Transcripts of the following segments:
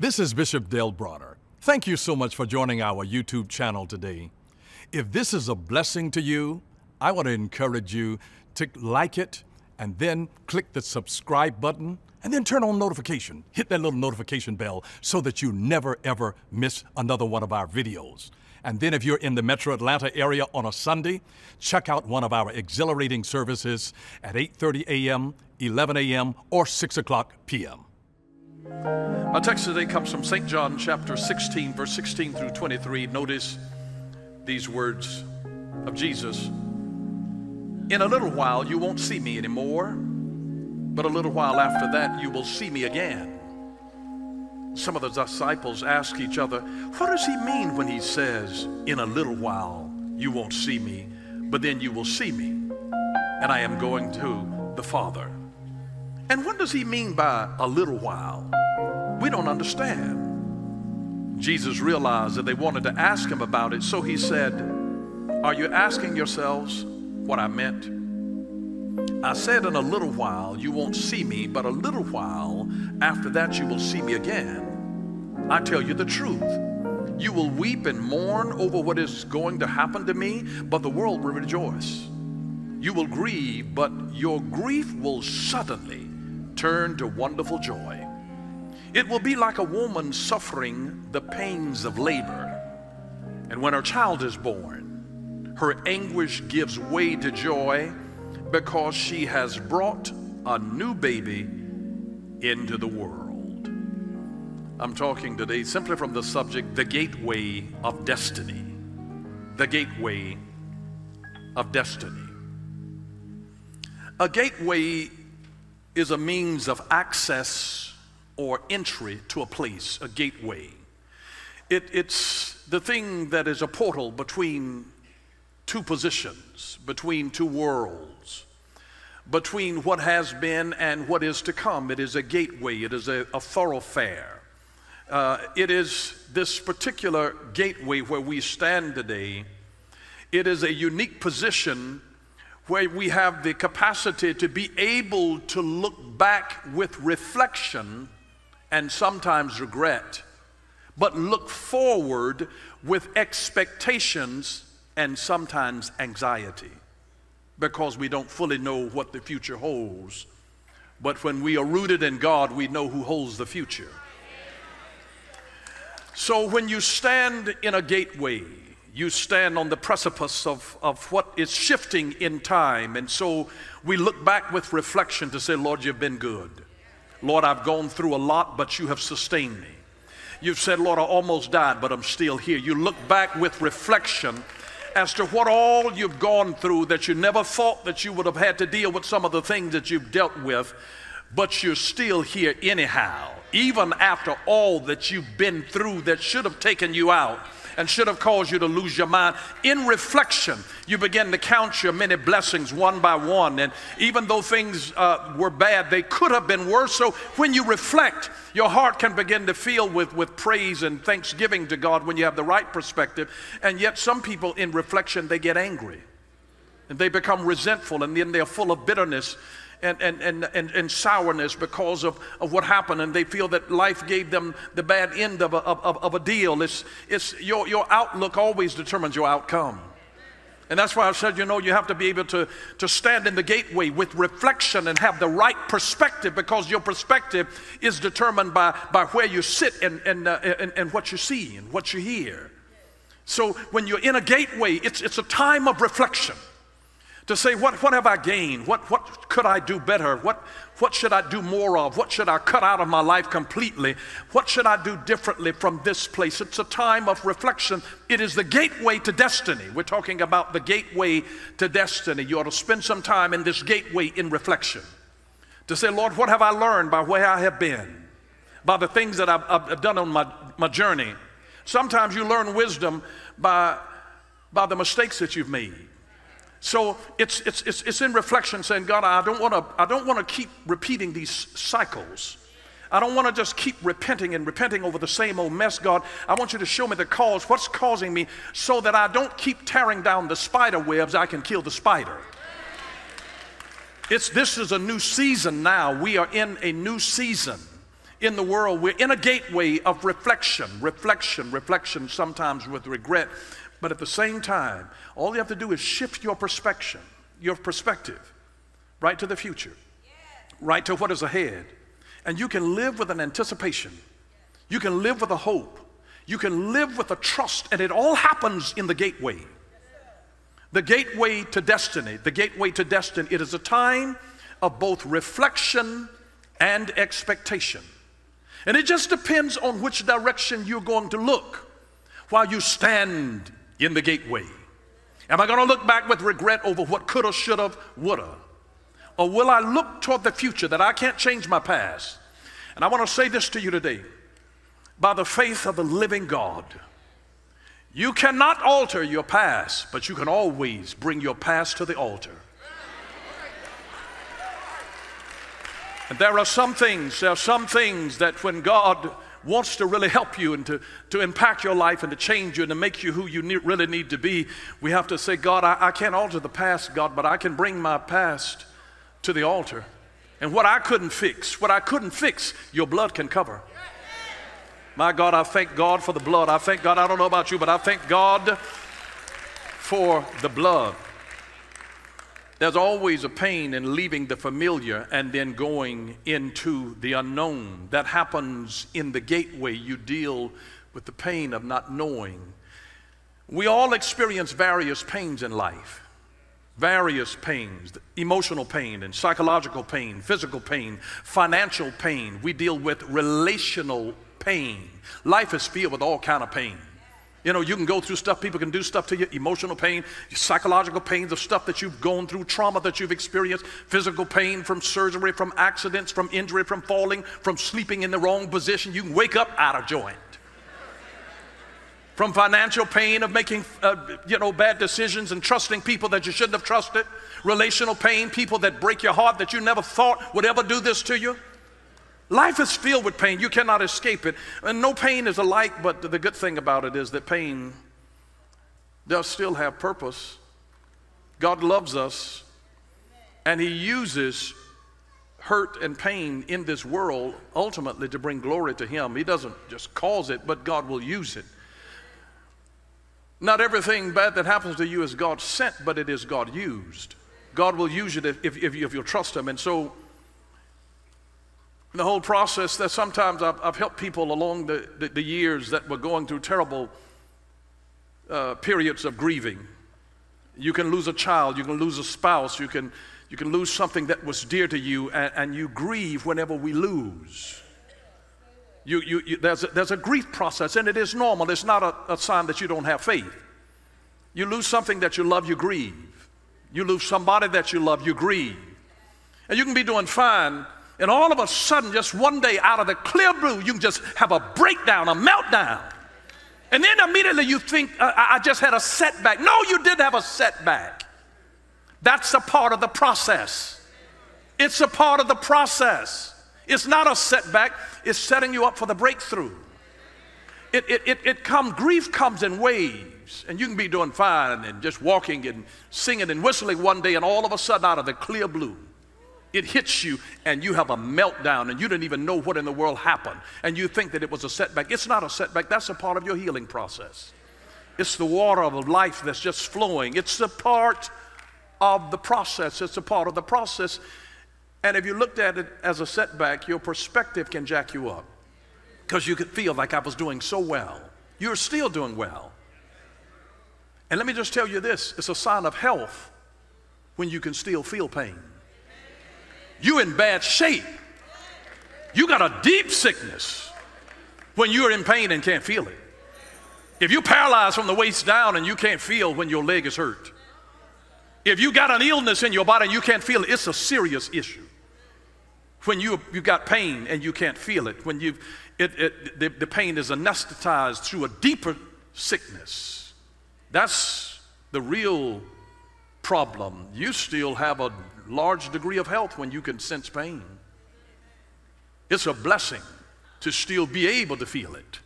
This is Bishop Dale Bronner. Thank you so much for joining our YouTube channel today. If this is a blessing to you, I want to encourage you to like it and then click the subscribe button and then turn on notification. Hit that little notification bell so that you never ever miss another one of our videos. And then if you're in the metro Atlanta area on a Sunday, check out one of our exhilarating services at 8:30 a.m., 11 a.m., or 6 o'clock p.m. Our text today comes from St. John chapter 16, verse 16 through 23. Notice these words of Jesus. In a little while you won't see me anymore, but a little while after that you will see me again. Some of the disciples ask each other, What does he mean when he says, In a little while you won't see me, but then you will see me, and I am going to the Father? And what does he mean by a little while? We don't understand. Jesus realized that they wanted to ask him about it, so he said, Are you asking yourselves what I meant? I said, In a little while you won't see me, but a little while after that you will see me again. I tell you the truth. You will weep and mourn over what is going to happen to me, but the world will rejoice. You will grieve, but your grief will suddenly turn to wonderful joy. It will be like a woman suffering the pains of labor. And when her child is born, her anguish gives way to joy because she has brought a new baby into the world. I'm talking today simply from the subject, the gateway of destiny. The gateway of destiny. A gateway is a means of access or entry to a place, a gateway. It, it's the thing that is a portal between two positions, between two worlds, between what has been and what is to come. It is a gateway, it is a, a thoroughfare. Uh, it is this particular gateway where we stand today. It is a unique position where we have the capacity to be able to look back with reflection and sometimes regret, but look forward with expectations and sometimes anxiety because we don't fully know what the future holds. But when we are rooted in God, we know who holds the future. So when you stand in a gateway, you stand on the precipice of, of what is shifting in time. And so we look back with reflection to say, Lord, you've been good. Lord, I've gone through a lot, but you have sustained me. You've said, Lord, I almost died, but I'm still here. You look back with reflection as to what all you've gone through that you never thought that you would have had to deal with some of the things that you've dealt with, but you're still here anyhow, even after all that you've been through that should have taken you out and should have caused you to lose your mind. In reflection, you begin to count your many blessings one by one. And even though things uh, were bad, they could have been worse. So when you reflect, your heart can begin to feel with, with praise and thanksgiving to God when you have the right perspective. And yet, some people in reflection, they get angry and they become resentful and then they're full of bitterness and, and, and, and, and sourness because of, of what happened, and they feel that life gave them the bad end of a, of, of a deal. It's, it's your, your outlook always determines your outcome. And that's why I said, you know, you have to be able to, to stand in the gateway with reflection and have the right perspective because your perspective is determined by, by where you sit and, and, uh, and, and what you see and what you hear. So when you're in a gateway, it's, it's a time of reflection to say, what, what have I gained? What, what could I do better? What, what should I do more of? What should I cut out of my life completely? What should I do differently from this place? It's a time of reflection. It is the gateway to destiny. We're talking about the gateway to destiny. You ought to spend some time in this gateway in reflection to say, Lord, what have I learned by where I have been? By the things that I've, I've done on my, my journey. Sometimes you learn wisdom by, by the mistakes that you've made. So it's, it's, it's, it's in reflection saying, God, I don't want to I don't want to keep repeating these cycles. I don't want to just keep repenting and repenting over the same old mess, God. I want you to show me the cause, what's causing me, so that I don't keep tearing down the spider webs, I can kill the spider. It's, this is a new season now. We are in a new season. in the world. We're in a gateway of reflection, reflection, reflection, sometimes with regret. But at the same time, all you have to do is shift your perspective, your perspective, right to the future, right to what is ahead. And you can live with an anticipation. You can live with a hope. You can live with a trust, and it all happens in the gateway. The gateway to destiny, the gateway to destiny. It is a time of both reflection and expectation. And it just depends on which direction you're going to look while you stand in the gateway. Am I going to look back with regret over what coulda, shoulda, woulda? Or will I look toward the future that I can't change my past? And I want to say this to you today by the faith of the living God. You cannot alter your past, but you can always bring your past to the altar. And there are some things, there are some things that when God wants to really help you and to, to impact your life and to change you and to make you who you really need to be, we have to say, God, I, I can't alter the past, God, but I can bring my past to the altar. And what I couldn't fix, what I couldn't fix, your blood can cover. My God, I thank God for the blood. I thank God, I don't know about you, but I thank God for the blood. There's always a pain in leaving the familiar and then going into the unknown. That happens in the gateway. You deal with the pain of not knowing. We all experience various pains in life. Various pains, emotional pain and psychological pain, physical pain, financial pain. We deal with relational pain. Life is filled with all kind of pain. You know, you can go through stuff, people can do stuff to you, emotional pain, psychological pain, the stuff that you've gone through, trauma that you've experienced, physical pain from surgery, from accidents, from injury, from falling, from sleeping in the wrong position. You can wake up out of joint. From financial pain of making, uh, you know, bad decisions and trusting people that you shouldn't have trusted. Relational pain, people that break your heart that you never thought would ever do this to you. Life is filled with pain. You cannot escape it. And no pain is alike, but the good thing about it is that pain does still have purpose. God loves us, and He uses hurt and pain in this world ultimately to bring glory to Him. He doesn't just cause it, but God will use it. Not everything bad that happens to you is God sent, but it is God used. God will use it if, if, if, you'll trust Him. And so, the whole process that sometimes I've, I've helped people along the, the, the, years that were going through terrible uh, periods of grieving. You can lose a child, you can lose a spouse, you can, you can lose something that was dear to you, and, and you grieve whenever we lose. You, you, you, there's, a, there's a grief process, and it is normal. It's not a, a sign that you don't have faith. You lose something that you love, you grieve. You lose somebody that you love, you grieve. And you can be doing fine and all of a sudden, just one day out of the clear blue, you can just have a breakdown, a meltdown. And then immediately you think, uh, I just had a setback. No, you did have a setback. That's a part of the process. It's a part of the process. It's not a setback, it's setting you up for the breakthrough. It, it, it, it comes, grief comes in waves, and you can be doing fine and just walking and singing and whistling one day, and all of a sudden, out of the clear blue, it hits you and you have a meltdown and you didn't even know what in the world happened and you think that it was a setback. It's not a setback, that's a part of your healing process. It's the water of life that's just flowing. It's a part of the process. It's a part of the process. And if you looked at it as a setback, your perspective can jack you up because you could feel like I was doing so well. You're still doing well. And let me just tell you this it's a sign of health when you can still feel pain you in bad shape. You got a deep sickness when you're in pain and can't feel it. If you're paralyzed from the waist down and you can't feel when your leg is hurt. If you got an illness in your body and you can't feel it, it's a serious issue. When you you got pain and you can't feel it, when you it, it the, the pain is anesthetized through a deeper sickness. That's the real problem. You still have a large degree of health when you can sense pain. It's a blessing to still be able to feel it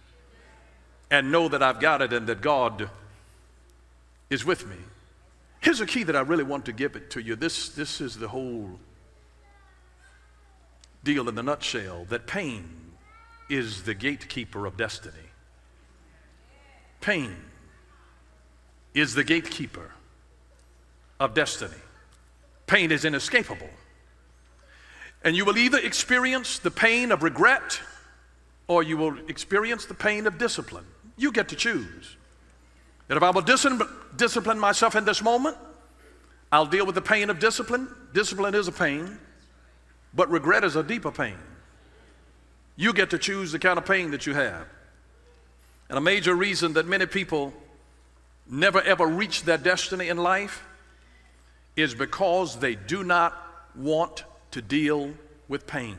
and know that I've got it and that God is with me. Here's a key that I really want to give it to you. This, this is the whole deal in the nutshell that pain is the gatekeeper of destiny. Pain is the gatekeeper of destiny. Pain is inescapable. And you will either experience the pain of regret or you will experience the pain of discipline. You get to choose. That if I will dis- discipline myself in this moment, I'll deal with the pain of discipline. Discipline is a pain, but regret is a deeper pain. You get to choose the kind of pain that you have. And a major reason that many people never ever reach their destiny in life is because they do not want to deal with pain.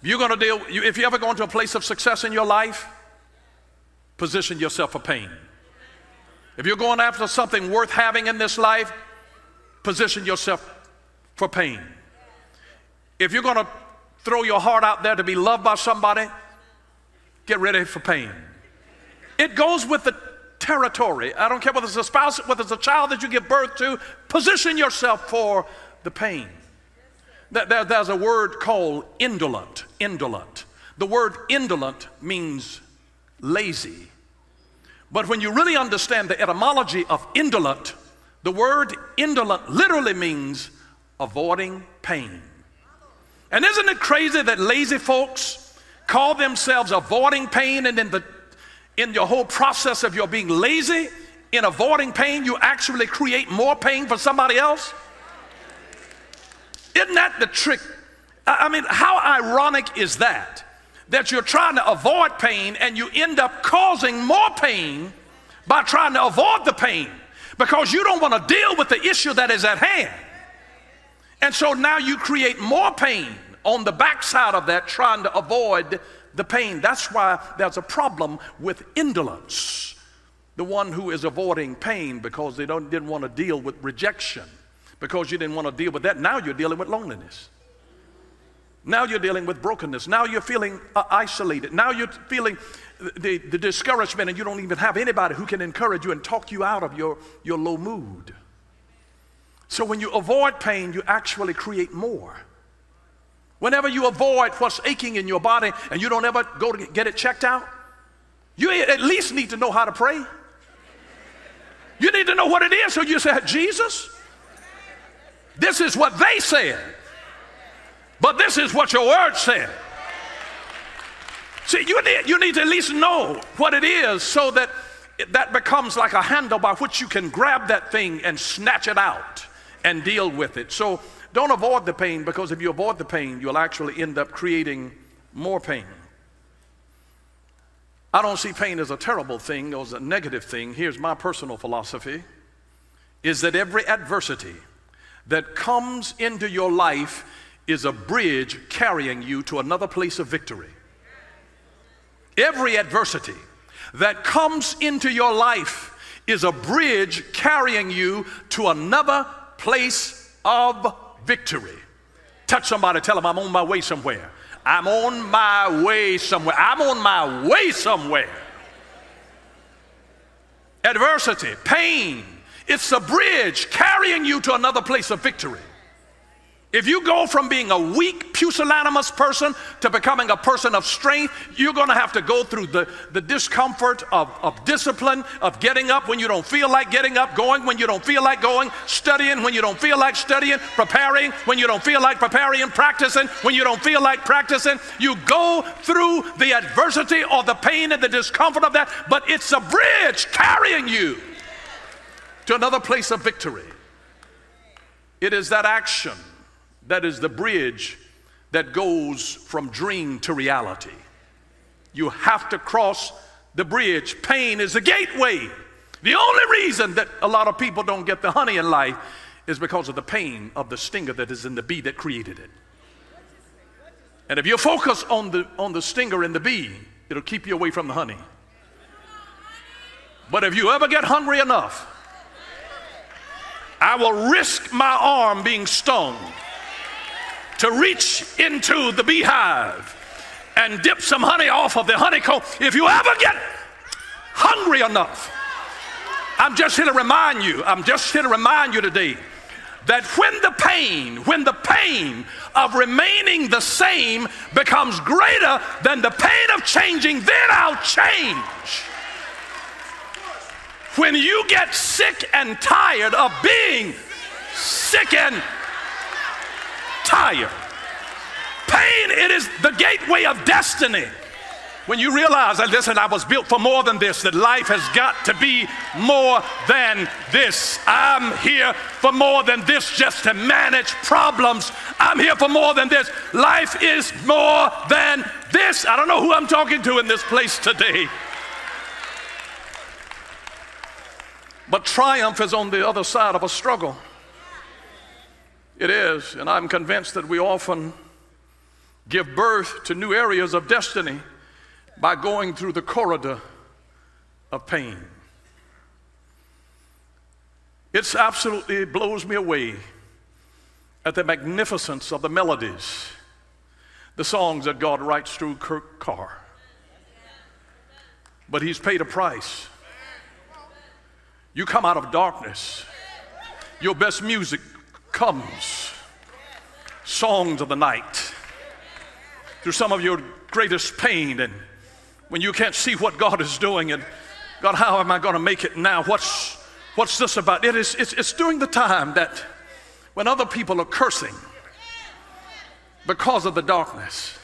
If you're going to deal, if you ever go into a place of success in your life, position yourself for pain. If you're going after something worth having in this life, position yourself for pain. If you're going to throw your heart out there to be loved by somebody, get ready for pain. It goes with the territory. I don't care whether it's a spouse, whether it's a child that you give birth to, position yourself for the pain. There's a word called indolent. Indolent. The word indolent means lazy. But when you really understand the etymology of indolent, the word indolent literally means avoiding pain. And isn't it crazy that lazy folks call themselves avoiding pain and then the in your whole process of your being lazy in avoiding pain, you actually create more pain for somebody else? Isn't that the trick? I mean, how ironic is that? That you're trying to avoid pain and you end up causing more pain by trying to avoid the pain because you don't want to deal with the issue that is at hand. And so now you create more pain on the backside of that trying to avoid the pain. That's why there's a problem with indolence. The one who is avoiding pain because they don't, didn't want to deal with rejection, because you didn't want to deal with that. Now you're dealing with loneliness. Now you're dealing with brokenness. Now you're feeling uh, isolated. Now you're feeling the, the discouragement, and you don't even have anybody who can encourage you and talk you out of your, your low mood. So when you avoid pain, you actually create more. Whenever you avoid what's aching in your body and you don't ever go to get it checked out, you at least need to know how to pray. You need to know what it is. So you say, Jesus, this is what they said, but this is what your word said. See, you need, you need to at least know what it is so that that becomes like a handle by which you can grab that thing and snatch it out and deal with it. So don't avoid the pain because if you avoid the pain, you'll actually end up creating more pain. I don't see pain as a terrible thing or as a negative thing. Here's my personal philosophy is that every adversity that comes into your life is a bridge carrying you to another place of victory. Every adversity that comes into your life is a bridge carrying you to another place of victory. Touch somebody, tell them I'm on my way somewhere. I'm on my way somewhere. I'm on my way somewhere. Adversity, pain, it's a bridge carrying you to another place of victory. If you go from being a weak, pusillanimous person to becoming a person of strength, you're going to have to go through the, the discomfort of, of discipline, of getting up when you don't feel like getting up, going when you don't feel like going, studying when you don't feel like studying, preparing when you don't feel like preparing, practicing when you don't feel like practicing. You go through the adversity or the pain and the discomfort of that, but it's a bridge carrying you to another place of victory. It is that action that is the bridge that goes from dream to reality. You have to cross the bridge. Pain is the gateway. The only reason that a lot of people don't get the honey in life is because of the pain of the stinger that is in the bee that created it. And if you focus on the, on the stinger in the bee, it'll keep you away from the honey. But if you ever get hungry enough, I will risk my arm being stung to reach into the beehive and dip some honey off of the honeycomb. If you ever get hungry enough, I'm just here to remind you, I'm just here to remind you today that when the pain, when the pain of remaining the same becomes greater than the pain of changing, then I'll change. When you get sick and tired of being sick and tired, pain, it is the gateway of destiny. When you realize that, listen, I was built for more than this, that life has got to be more than this. I'm here for more than this just to manage problems. I'm here for more than this. Life is more than this. I don't know who I'm talking to in this place today. But triumph is on the other side of a struggle. It is, and I'm convinced that we often give birth to new areas of destiny by going through the corridor of pain. It's absolutely it blows me away at the magnificence of the melodies, the songs that God writes through Kirk Carr. But he's paid a price. You come out of darkness, your best music comes. Songs of the night. Through some of your greatest pain and when you can't see what God is doing and God, how am I going to make it now? What's, what's this about? It is, it's, it's during the time that when other people are cursing because of the darkness,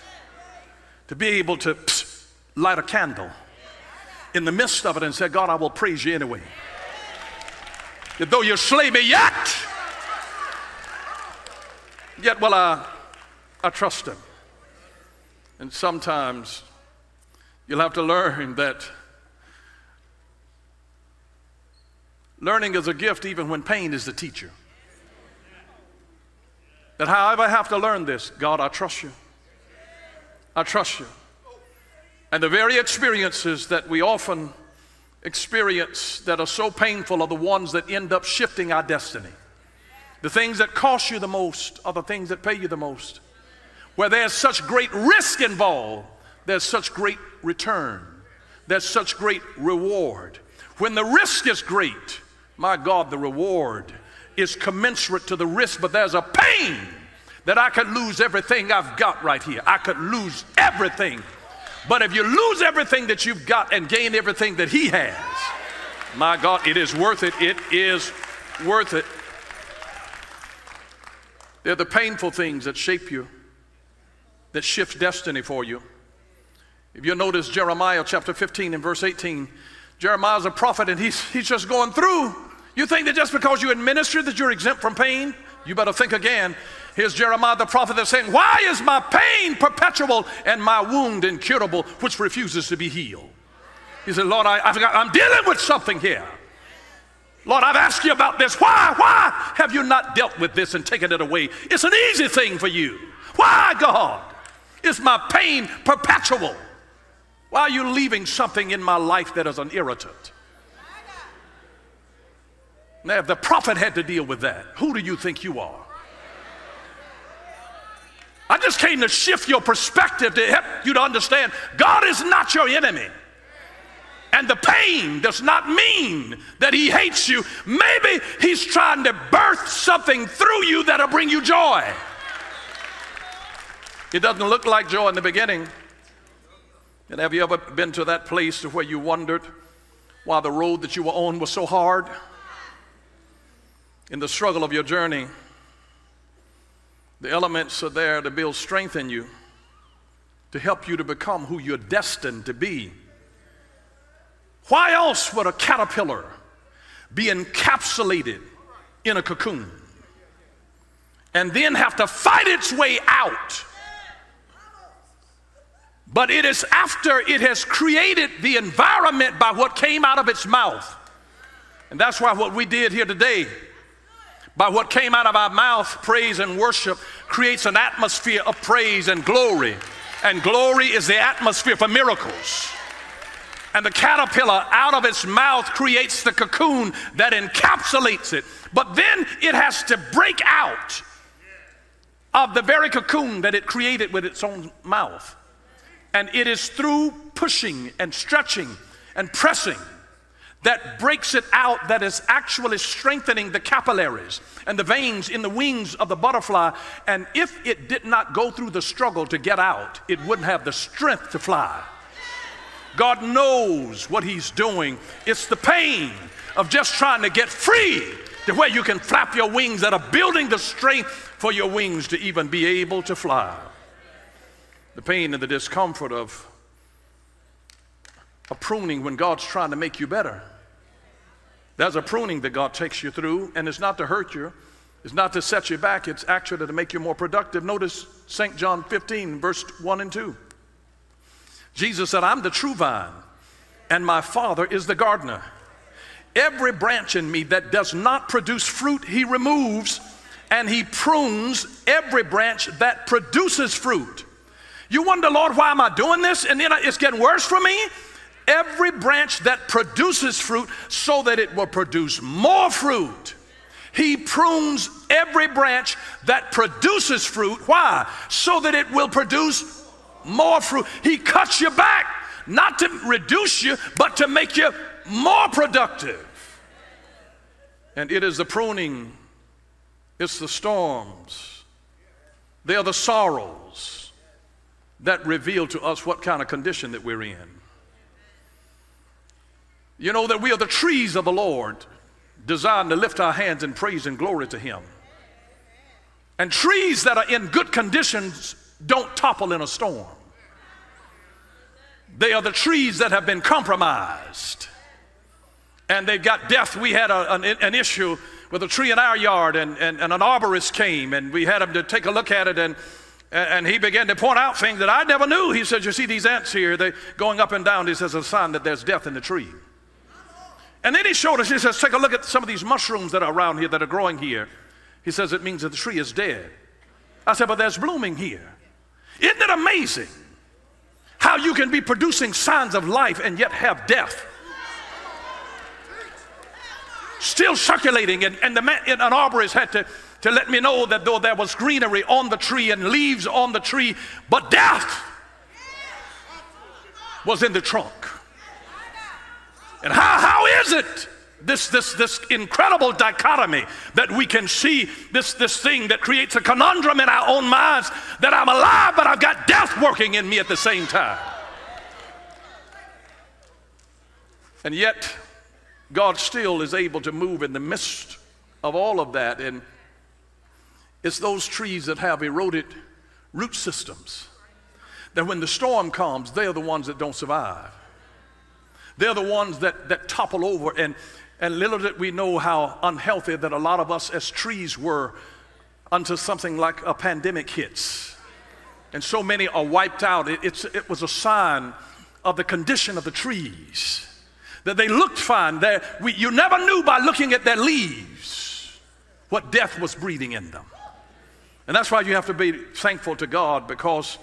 to be able to pss, light a candle in the midst of it and say, God, I will praise you anyway. That though you slay me yet, yet will I, I trust him. And sometimes You'll have to learn that learning is a gift even when pain is the teacher. That however I have to learn this, God, I trust you. I trust you. And the very experiences that we often experience that are so painful are the ones that end up shifting our destiny. The things that cost you the most are the things that pay you the most. Where there's such great risk involved, there's such great return. There's such great reward. When the risk is great, my God, the reward is commensurate to the risk, but there's a pain that I could lose everything I've got right here. I could lose everything. But if you lose everything that you've got and gain everything that He has, my God, it is worth it. It is worth it. They're the painful things that shape you, that shift destiny for you. If you notice Jeremiah chapter 15 and verse 18, Jeremiah's a prophet and he's, he's just going through. You think that just because you administer that you're exempt from pain? You better think again. Here's Jeremiah the prophet that's saying, Why is my pain perpetual and my wound incurable, which refuses to be healed? He said, Lord, I, I'm dealing with something here. Lord, I've asked you about this. Why? Why have you not dealt with this and taken it away? It's an easy thing for you. Why, God? Is my pain perpetual? Why are you leaving something in my life that is an irritant? Now, if the prophet had to deal with that, who do you think you are? I just came to shift your perspective to help you to understand God is not your enemy. And the pain does not mean that he hates you. Maybe he's trying to birth something through you that'll bring you joy. It doesn't look like joy in the beginning. And have you ever been to that place where you wondered why the road that you were on was so hard? In the struggle of your journey, the elements are there to build strength in you, to help you to become who you're destined to be. Why else would a caterpillar be encapsulated in a cocoon and then have to fight its way out? But it is after it has created the environment by what came out of its mouth. And that's why what we did here today, by what came out of our mouth, praise and worship, creates an atmosphere of praise and glory. And glory is the atmosphere for miracles. And the caterpillar out of its mouth creates the cocoon that encapsulates it. But then it has to break out of the very cocoon that it created with its own mouth. And it is through pushing and stretching and pressing that breaks it out, that is actually strengthening the capillaries and the veins in the wings of the butterfly. And if it did not go through the struggle to get out, it wouldn't have the strength to fly. God knows what He's doing. It's the pain of just trying to get free to where you can flap your wings that are building the strength for your wings to even be able to fly. The pain and the discomfort of a pruning when God's trying to make you better. There's a pruning that God takes you through, and it's not to hurt you, it's not to set you back, it's actually to make you more productive. Notice St. John 15, verse 1 and 2. Jesus said, I'm the true vine, and my Father is the gardener. Every branch in me that does not produce fruit, he removes, and he prunes every branch that produces fruit. You wonder, Lord, why am I doing this? And then it's getting worse for me every branch that produces fruit so that it will produce more fruit. He prunes every branch that produces fruit. Why? So that it will produce more fruit. He cuts you back, not to reduce you, but to make you more productive. And it is the pruning, it's the storms, they are the sorrows that reveal to us what kind of condition that we're in. You know that we are the trees of the Lord, designed to lift our hands in praise and glory to Him. And trees that are in good conditions don't topple in a storm. They are the trees that have been compromised. And they've got death. We had a, an, an, issue with a tree in our yard, and, and, and, an arborist came, and we had him to take a look at it, and, and he began to point out things that I never knew. He said, You see these ants here, they going up and down. He says, a sign that there's death in the tree. And then he showed us, he says, take a look at some of these mushrooms that are around here that are growing here. He says it means that the tree is dead. I said, but there's blooming here. Isn't it amazing how you can be producing signs of life and yet have death? Still circulating, and, and, the man, and an arborist had to, to let me know that though there was greenery on the tree and leaves on the tree, but death was in the trunk. And how, how is it? This, this, this incredible dichotomy that we can see this, this thing that creates a conundrum in our own minds that I'm alive, but I've got death working in me at the same time. And yet, God still is able to move in the midst of all of that. And it's those trees that have eroded root systems that when the storm comes, they're the ones that don't survive. They're the ones that, that topple over. And, and little did we know how unhealthy that a lot of us as trees were until something like a pandemic hits. And so many are wiped out. It, it was a sign of the condition of the trees. That they looked fine. We, you never knew by looking at their leaves what death was breathing in them. And that's why you have to be thankful to God because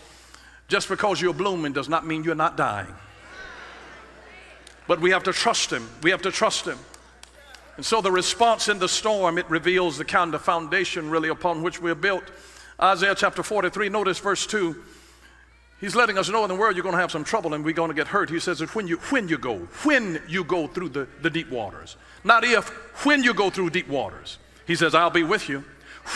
just because you're blooming does not mean you're not dying. But we have to trust Him. We have to trust Him. And so the response in the storm, it reveals the kind of foundation really upon which we are built. Isaiah chapter 43, notice verse 2. He's letting us know in the world you're going to have some trouble and we're going to get hurt. He says that when you, when you go, when you go through the, the deep waters. Not if, when you go through deep waters. He says, I'll be with you.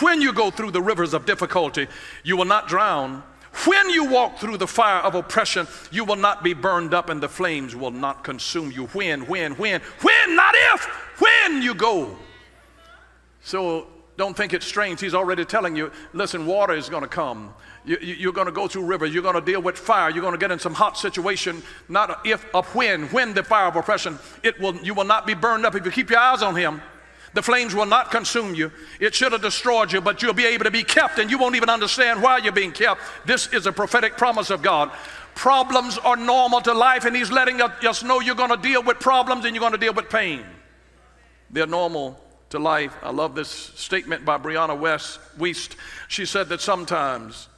When you go through the rivers of difficulty, you will not drown. When you walk through the fire of oppression, you will not be burned up and the flames will not consume you. When, when, when, when, not if, when you go. So don't think it's strange. He's already telling you, listen, water is going to come. You, you, are going to go through rivers. You're going to deal with fire. You're going to get in some hot situation. Not if, of when. When the fire of oppression, it will, you will not be burned up if you keep your eyes on him. The flames will not consume you. It should have destroyed you, but you'll be able to be kept and you won't even understand why you're being kept. This is a prophetic promise of God. Problems are normal to life, and He's letting us know you're going to deal with problems and you're going to deal with pain. They're normal to life. I love this statement by Brianna West, Wiest. She said that sometimes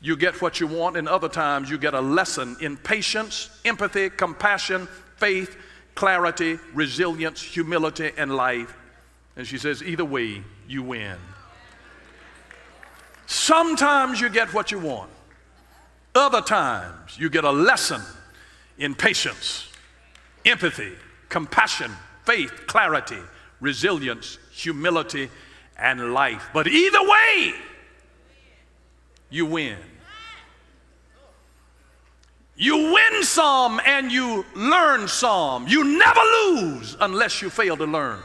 you get what you want, and other times you get a lesson in patience, empathy, compassion, faith, clarity, resilience, humility, and life. And she says, either way, you win. Sometimes you get what you want. Other times you get a lesson in patience, empathy, compassion, faith, clarity, resilience, humility, and life. But either way, you win. You win some and you learn some. You never lose unless you fail to learn.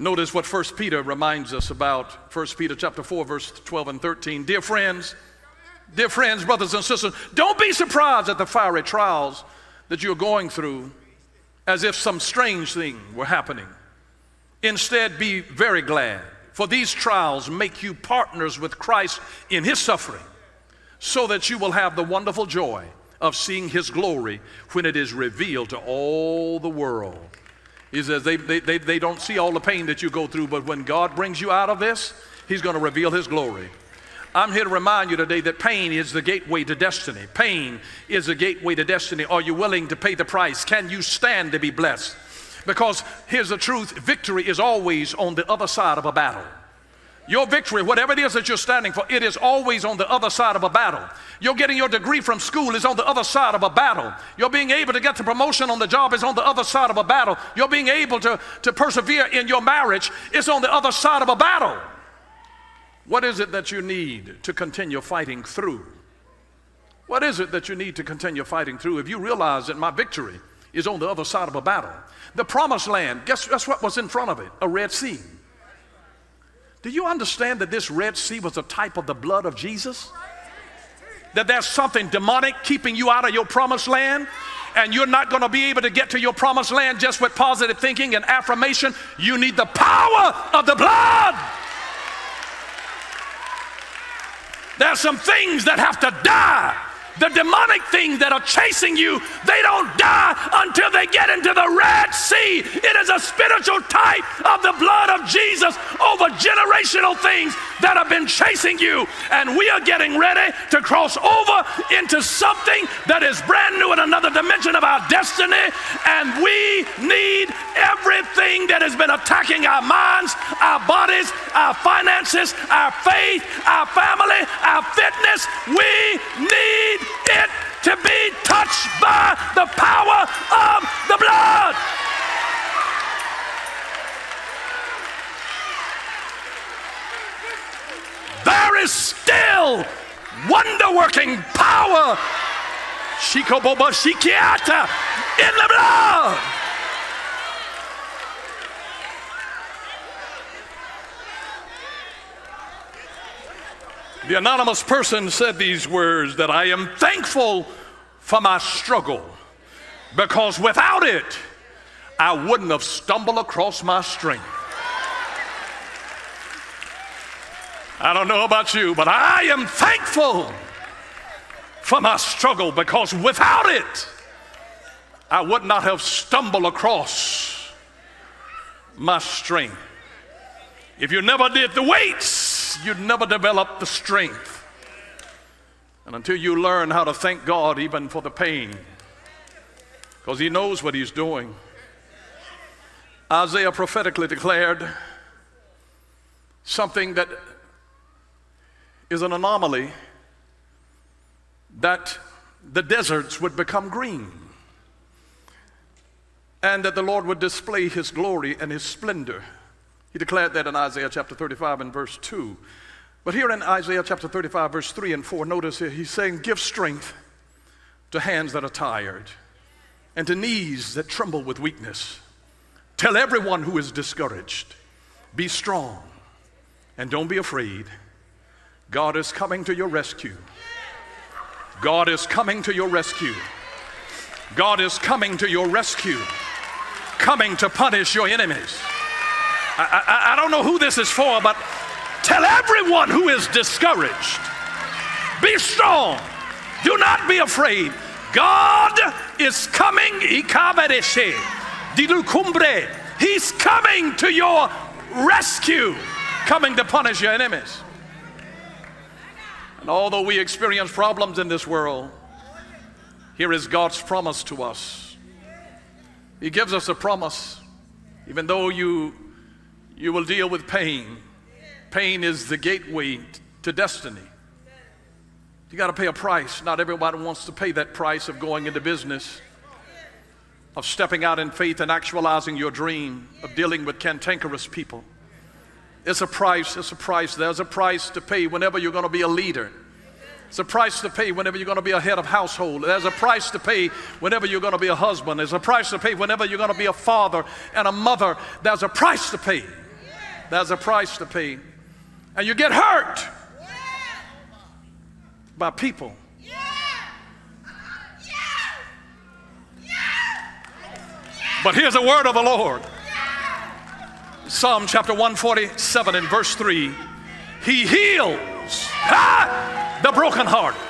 Notice what 1 Peter reminds us about 1 Peter chapter 4 verse 12 and 13. Dear friends, dear friends, brothers and sisters, don't be surprised at the fiery trials that you're going through as if some strange thing were happening. Instead, be very glad, for these trials make you partners with Christ in his suffering, so that you will have the wonderful joy of seeing his glory when it is revealed to all the world. He says they, they, they, they don't see all the pain that you go through, but when God brings you out of this, He's going to reveal His glory. I'm here to remind you today that pain is the gateway to destiny. Pain is the gateway to destiny. Are you willing to pay the price? Can you stand to be blessed? Because here's the truth victory is always on the other side of a battle. Your victory, whatever it is that you're standing for, it is always on the other side of a battle. You're getting your degree from school is on the other side of a battle. You're being able to get the promotion on the job is on the other side of a battle. You're being able to, to persevere in your marriage is on the other side of a battle. What is it that you need to continue fighting through? What is it that you need to continue fighting through? If you realize that my victory is on the other side of a battle, the promised land, guess, guess what was in front of it? A Red Sea. Do you understand that this Red Sea was a type of the blood of Jesus? That there's something demonic keeping you out of your promised land? and you're not going to be able to get to your promised land just with positive thinking and affirmation. You need the power of the blood. There's some things that have to die the demonic things that are chasing you, they don't die until they get into the Red Sea. It is a spiritual type of the blood of Jesus over generational things that have been chasing you. And we are getting ready to cross over into something that is brand new in another dimension of our destiny. And we need everything that has been attacking our minds, our bodies, our finances, our faith, our family, our fitness. We need it to be touched by the power of the blood. There is still wonder working power Shikoboba Shikiata in the blood. The anonymous person said these words that I am thankful for my struggle because without it, I wouldn't have stumbled across my strength. I don't know about you, but I am thankful for my struggle because without it, I would not have stumbled across my strength. If you never did the weights, you never develop the strength. And until you learn how to thank God even for the pain, because He knows what He's doing. Isaiah prophetically declared something that is an anomaly that the deserts would become green and that the Lord would display His glory and His splendor. He declared that in Isaiah chapter 35 and verse 2. But here in Isaiah chapter 35, verse 3 and 4, notice here, he's saying, Give strength to hands that are tired and to knees that tremble with weakness. Tell everyone who is discouraged, Be strong and don't be afraid. God is coming to your rescue. God is coming to your rescue. God is coming to your rescue, coming to punish your enemies. I, I, I don't know who this is for, but tell everyone who is discouraged be strong, do not be afraid. God is coming. He's coming to your rescue, coming to punish your enemies. And although we experience problems in this world, here is God's promise to us. He gives us a promise, even though you you will deal with pain. Pain is the gateway to destiny. You got to pay a price. Not everybody wants to pay that price of going into business, of stepping out in faith and actualizing your dream, of dealing with cantankerous people. It's a price, it's a price. There's a price to pay whenever you're going to be a leader. It's a price to pay whenever you're going to be a head of household. There's a price to pay whenever you're going to be a husband. There's a price to pay whenever you're going to be a father and a mother. There's a price to pay. There's a price to pay. And you get hurt by people. But here's a word of the Lord. Psalm chapter 147 and verse 3. He heals ah, the brokenhearted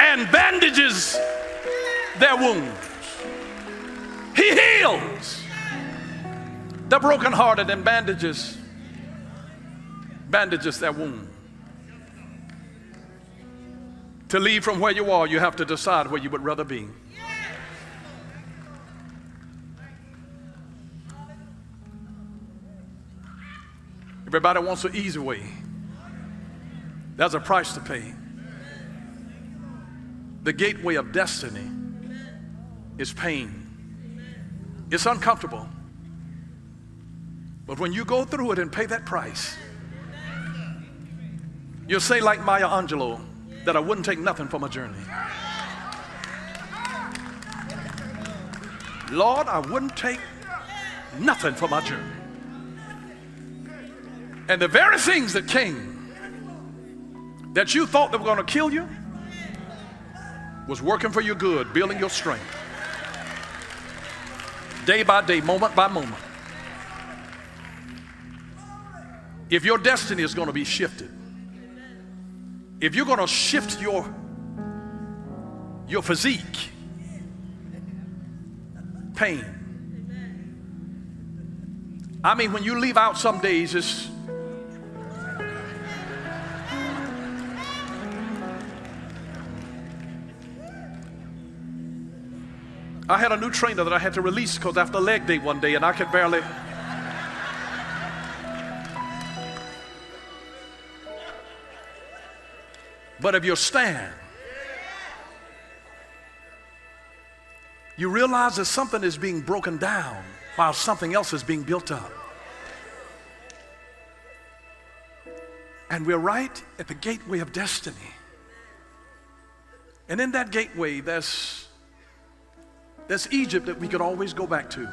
and bandages their wounds. He heals the brokenhearted and bandages bandages their wound. To leave from where you are, you have to decide where you would rather be. Everybody wants an easy way. There's a price to pay. The gateway of destiny is pain. It's uncomfortable. But when you go through it and pay that price, you'll say, like Maya Angelou, that I wouldn't take nothing for my journey. Lord, I wouldn't take nothing for my journey. And the very things that came that you thought that were going to kill you was working for your good, building your strength. Day by day, moment by moment. If your destiny is going to be shifted, if you're going to shift your your physique, pain. I mean, when you leave out some days, it's I had a new trainer that I had to release because after leg day one day, and I could barely. But if you stand, you realize that something is being broken down while something else is being built up. And we're right at the gateway of destiny. And in that gateway, there's there's Egypt that we could always go back to.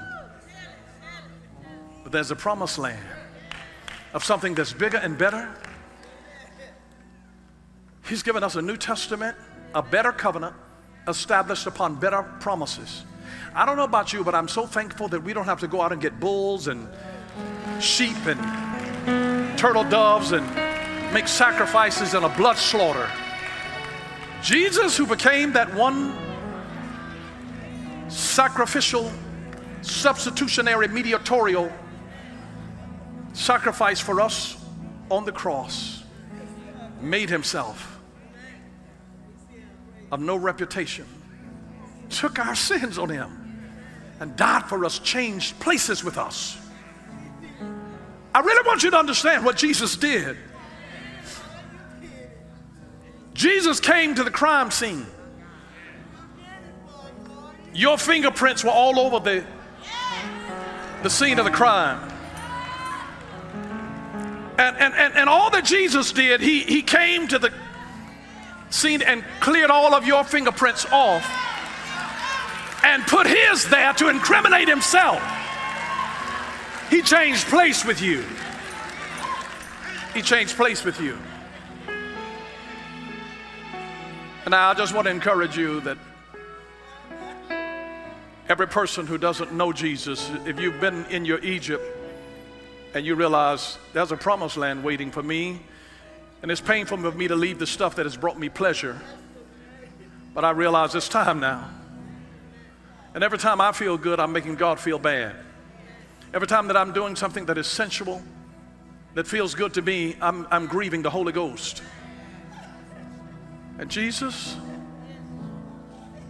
But there's a promised land of something that's bigger and better. He's given us a New Testament, a better covenant established upon better promises. I don't know about you, but I'm so thankful that we don't have to go out and get bulls and sheep and turtle doves and make sacrifices and a blood slaughter. Jesus, who became that one sacrificial, substitutionary, mediatorial sacrifice for us on the cross, made himself of no reputation, took our sins on him, and died for us, changed places with us. I really want you to understand what Jesus did. Jesus came to the crime scene. Your fingerprints were all over the, the scene of the crime. And, and, and, and all that Jesus did, he, he came to the scene and cleared all of your fingerprints off and put his there to incriminate himself. He changed place with you. He changed place with you. And I just want to encourage you that Every person who doesn't know Jesus, if you've been in your Egypt and you realize there's a promised land waiting for me, and it's painful for me to leave the stuff that has brought me pleasure, but I realize it's time now. And every time I feel good, I'm making God feel bad. Every time that I'm doing something that is sensual, that feels good to me, I'm, I'm grieving the Holy Ghost. And Jesus,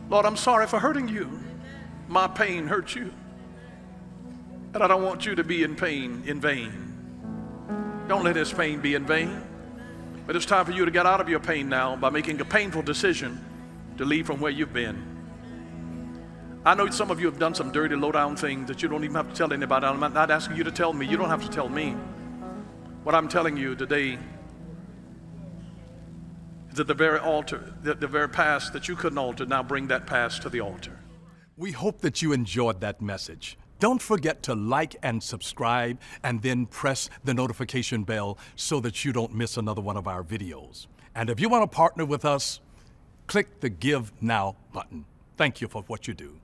Lord, I'm sorry for hurting you my pain hurt you. And I don't want you to be in pain in vain. Don't let this pain be in vain. But it's time for you to get out of your pain now by making a painful decision to leave from where you've been. I know some of you have done some dirty, low down things that you don't even have to tell anybody. I'm not asking you to tell me. You don't have to tell me. What I'm telling you today is that the very altar, the, the very past that you couldn't alter, now bring that past to the altar. We hope that you enjoyed that message. Don't forget to like and subscribe and then press the notification bell so that you don't miss another one of our videos. And if you want to partner with us, click the Give Now button. Thank you for what you do.